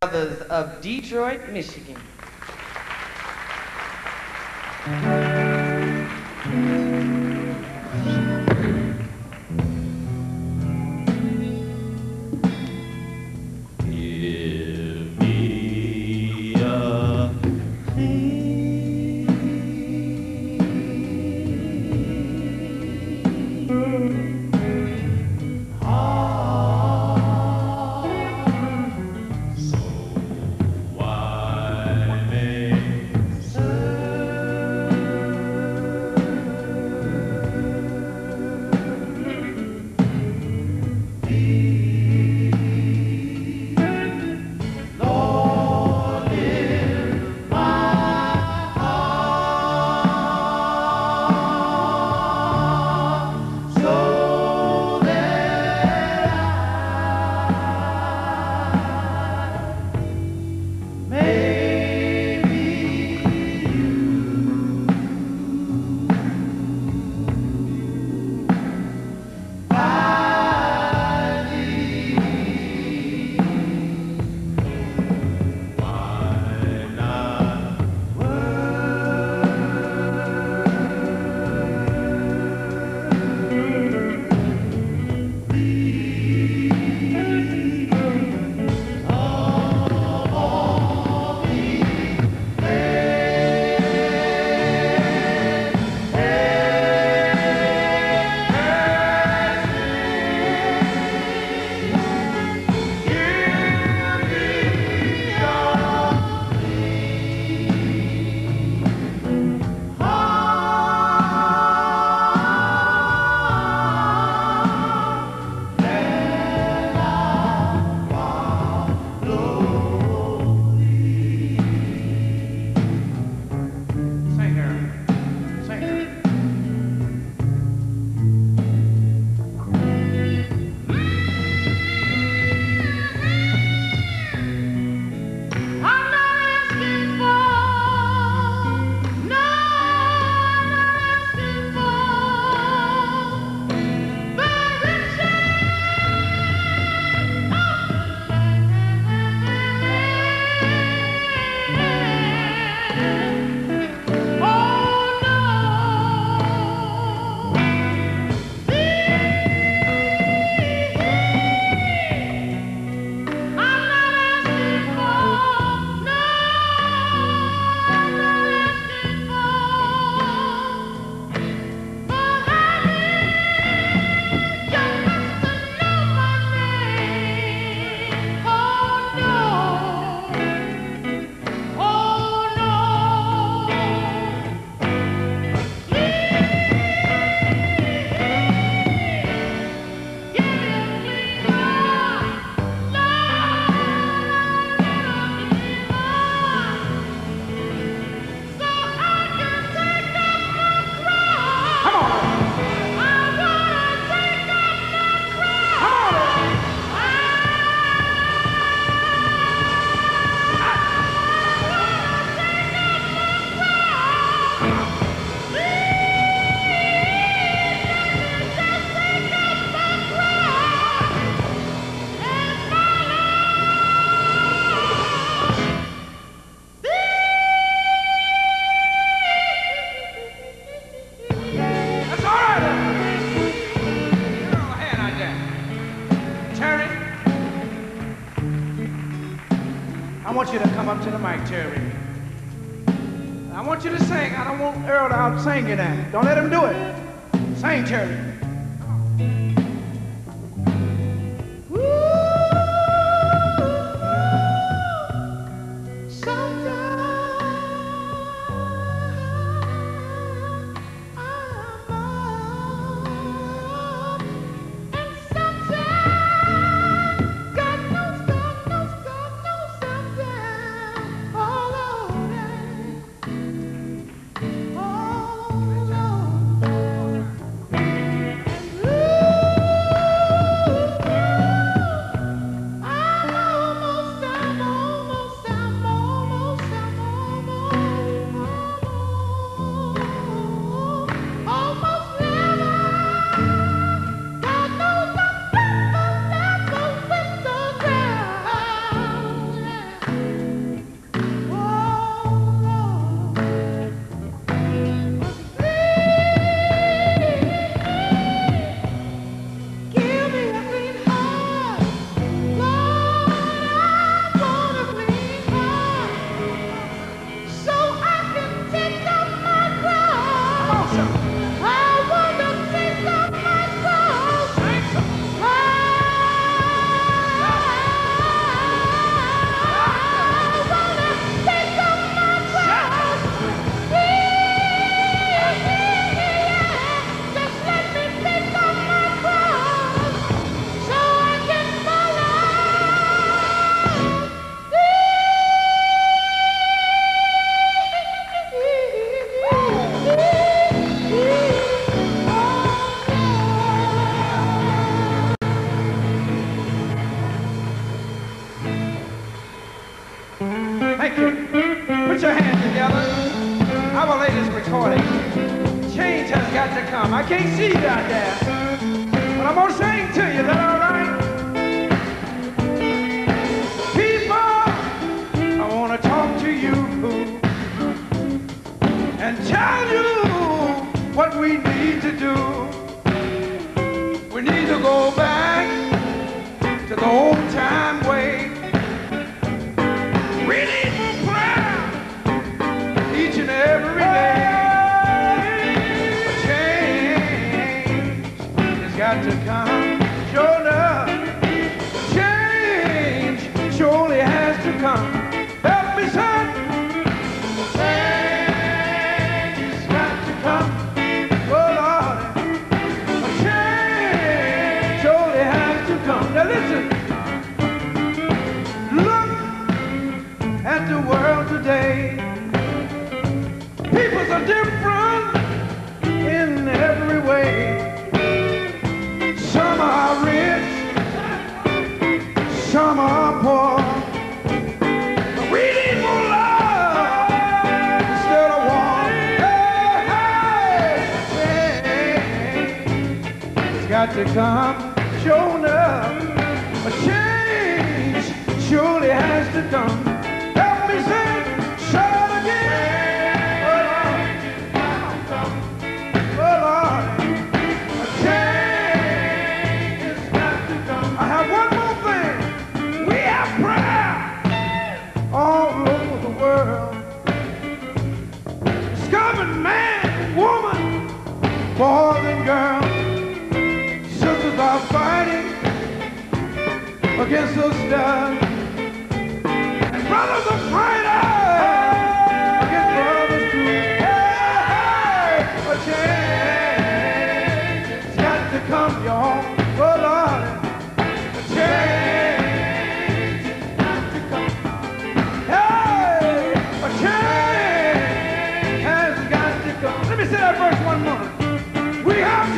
Brothers of Detroit, Michigan. sing now. Don't let him do it. Sing, Cherry. Thank you. Put your hands together. Lay this recording. Change has got to come. I can't see you out there. But I'm going to sing to you. Is that all right? People, I want to talk to you and tell you what we need to do. We need to go back to the old time to come, sure enough. A change surely has to come. Help me sing, shout again. Oh Lord, oh Lord, a change has got to come. I have one more thing. We have prayer all over the world. Discovered man, woman, boys and girls. Against us done. And brothers are fighting against brothers too. Hey, a change has got to come, y'all. Oh Lord, a change has got to come. Hey, a change has got to come. Let me say that verse one more. We have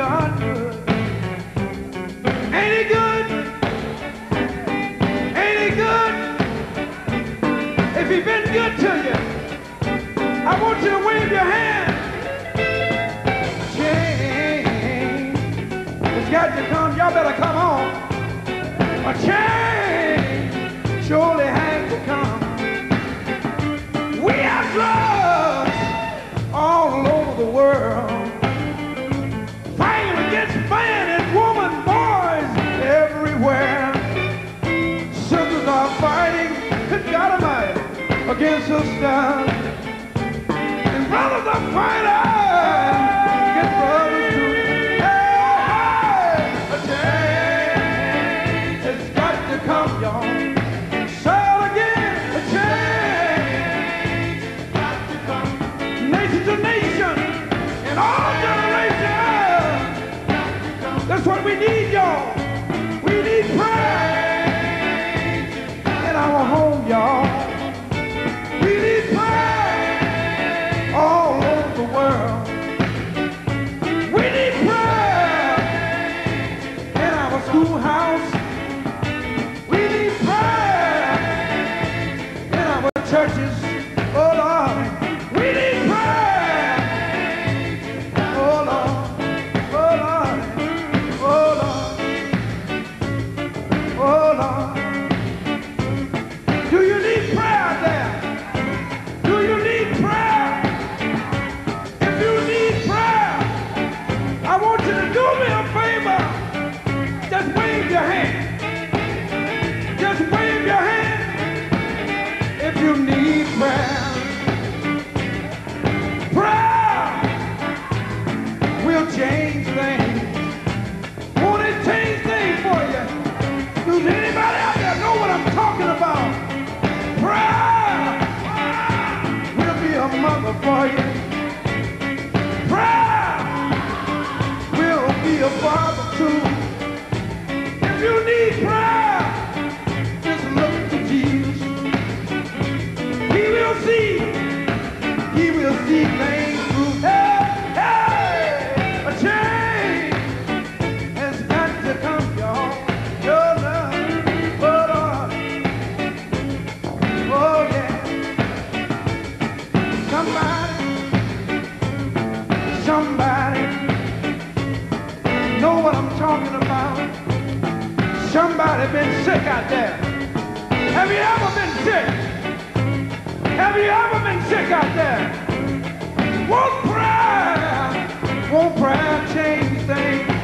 God good? Ain't he good? Ain't he good? If he been good to you, I want you to wave your hand. Change. It's got to come. Y'all better come on. A change who have somebody know what I'm talking about. Somebody been sick out there. Have you ever been sick? Have you ever been sick out there? Won't prayer, won't prayer change things?